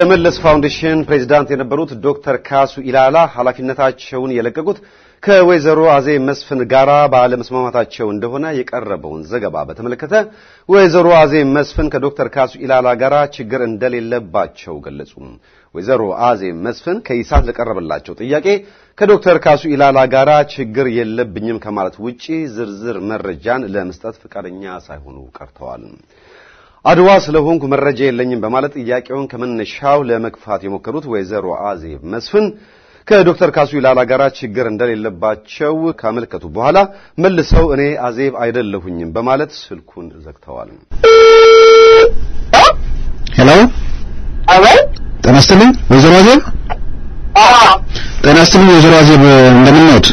የመለስ ፋውንዴሽን ፕሬዝዳንት የነበሩት ዶክተር ካሱ ኢላላ ኃላፊነታቸውን የለቀቁት ከወይዘሮ አዜብ መስፍን ጋር ባለመስማማታቸው እንደሆነ የቀረበውን ዘገባ በተመለከተ ወይዘሮ አዜብ መስፍን ከዶክተር ካሱ ኢላላ ጋር ችግር እንደሌለባቸው ገለጹ። ወይዘሮ አዜብ መስፍን ከኢሳት ለቀረበላቸው ጥያቄ ከዶክተር ካሱ ኢላላ ጋር ችግር የለብኝም ከማለት ውጪ ዝርዝር መረጃን ለመስጠት ፈቃደኛ ሳይሆኑ ቀርተዋል። አድዋ ስለሆንኩ መረጃ የለኝም በማለት ጥያቄውን ከመነሻው ለመግፋት የሞከሩት ወይዘሮ አዜብ መስፍን ከዶክተር ካሱ ኢላላ ጋር ችግር እንደሌለባቸው ካመለከቱ በኋላ መልሰው እኔ አዜብ አይደለሁኝም በማለት ስልኩን ዘግተዋል። ሄሎ፣ ጤና ይስጥልኝ ወይዘሮ አዜብ። ጤና ይስጥልኝ ወይዘሮ አዜብ፣ እንደምን ነዎት?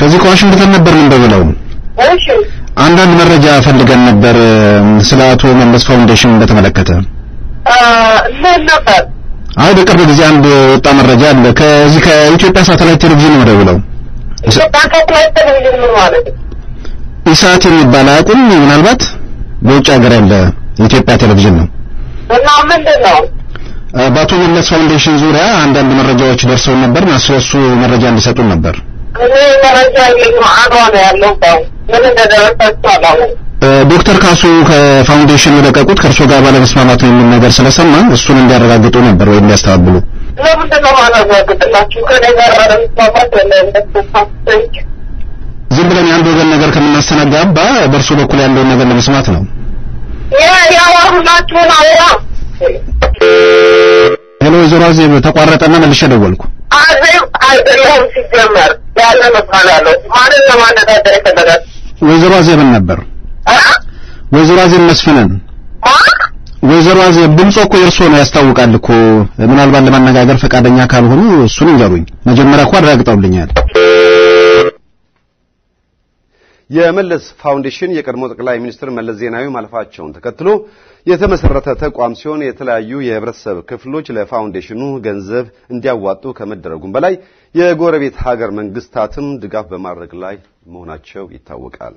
ከዚህ ከዋሽንግተን ነበር ምን ደውለው እሺ አንዳንድ መረጃ ፈልገን ነበር ስለ አቶ መለስ ፋውንዴሽን በተመለከተ። ነበር? አይ በቅርብ ጊዜ አንድ ወጣ መረጃ አለ። ከዚህ ከኢትዮጵያ ሳተላይት ቴሌቪዥን ነው ደውለው።? ኢሳት የሚባል አያውቁም? ምናልባት በውጭ ሀገር ያለ የኢትዮጵያ ቴሌቪዥን ነው። እና ምንድን ነው? በአቶ መለስ ፋውንዴሽን ዙሪያ አንዳንድ መረጃዎች ደርሰውን ነበር እና ስለሱ መረጃ እንዲሰጡን ነበር። እኔ መረጃ የለኝም። አድዋ ነው ያለው ምን እንደደረሳችሁ አላውቅም። ዶክተር ካሱ ከፋውንዴሽን የለቀቁት ከእርሶ ጋር ባለመስማማት ነው የሚል ነገር ስለሰማ እሱን እንዲያረጋግጡ ነበር ወይም እንዲያስተባብሉ። ለምንድን ነው ጋር ዝም ብለን የአንድ ወገን ነገር ከምናስተናጋባ በእርሶ በኩል ያለውን ነገር ለመስማት ነው። ያዋሩላችሁን አውራ ሄሎ ወይዘሮ አዜብ ተቋረጠና መልሼ ደወልኩ። አዜብ አይደለሁም ሲጀመር ያለ ያለው ማንን ለማነጋገር? ወይዘሮ አዜብን ነበር።? ወይዘሮ አዜብ መስፍንን? ወይዘሮ አዜብ ድምጾ እኮ የእርሶ ነው ያስታውቃል እኮ። ምናልባት ለማነጋገር ፈቃደኛ ካልሆኑ እሱን ይንገሩኝ። መጀመሪያ እኮ አረጋግጠውልኛል። የመለስ ፋውንዴሽን የቀድሞ ጠቅላይ ሚኒስትር መለስ ዜናዊ ማለፋቸውን ተከትሎ የተመሰረተ ተቋም ሲሆን የተለያዩ የህብረተሰብ ክፍሎች ለፋውንዴሽኑ ገንዘብ እንዲያዋጡ ከመደረጉም በላይ የጎረቤት ሀገር መንግስታትም ድጋፍ በማድረግ ላይ መሆናቸው ይታወቃል።